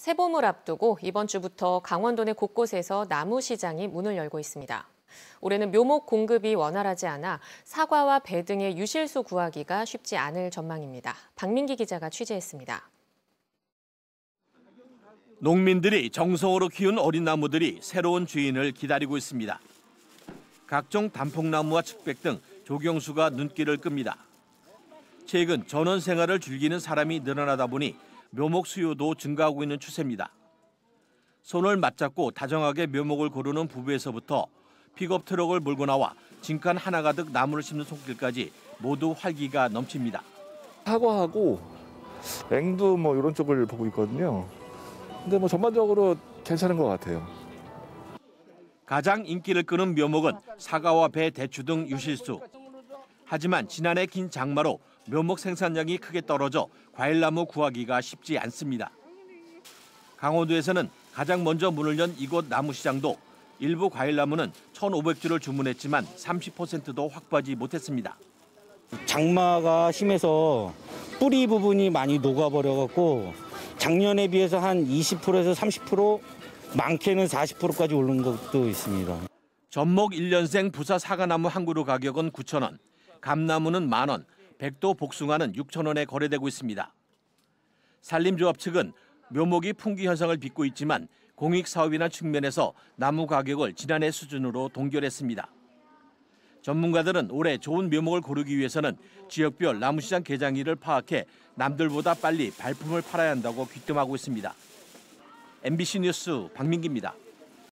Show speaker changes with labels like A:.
A: 새봄을 앞두고 이번 주부터 강원도 내 곳곳에서 나무 시장이 문을 열고 있습니다. 올해는 묘목 공급이 원활하지 않아 사과와 배 등의 유실수 구하기가 쉽지 않을 전망입니다. 박민기 기자가 취재했습니다.
B: 농민들이 정성으로 키운 어린 나무들이 새로운 주인을 기다리고 있습니다. 각종 단풍나무와 측백 등 조경수가 눈길을 끕니다. 최근 전원 생활을 즐기는 사람이 늘어나다 보니 묘목 수요도 증가하고 있는 추세입니다. 손을 맞잡고 다정하게 묘목을 고르는 부부에서부터 픽업 트럭을 몰고 나와 진칸 하나 가득 나무를 심는 손길까지 모두 활기가 넘칩니다.
C: 사과하고 앵두 뭐 이런 쪽을 보고 있거든요. 근데 뭐 전반적으로 괜찮은 것 같아요.
B: 가장 인기를 끄는 묘목은 사과와 배, 대추 등 유실수. 하지만 지난해 긴 장마로 묘목 생산량이 크게 떨어져 과일나무 구하기가 쉽지 않습니다. 강원도에서는 가장 먼저 문을 연 이곳 나무시장도 일부 과일나무는 1,500주를 주문했지만 30%도 확보하지 못했습니다.
D: 장마가 심해서 뿌리 부분이 많이 녹아버려갖고 작년에 비해서 한 20%에서 30% 많게는 40%까지 오른 것도 있습니다.
B: 전목 1년생 부사 사과나무 한 그루 가격은 9천 원, 감나무는 만 원, 백도 복숭아는 6천 원에 거래되고 있습니다. 산림조합 측은 묘목이 풍기 현상을 빚고 있지만 공익 사업이나 측면에서 나무 가격을 지난해 수준으로 동결했습니다. 전문가들은 올해 좋은 묘목을 고르기 위해서는 지역별 나무시장 개장일을 파악해 남들보다 빨리 발품을 팔아야 한다고 귀뜸하고 있습니다. MBC 뉴스 박민기입니다.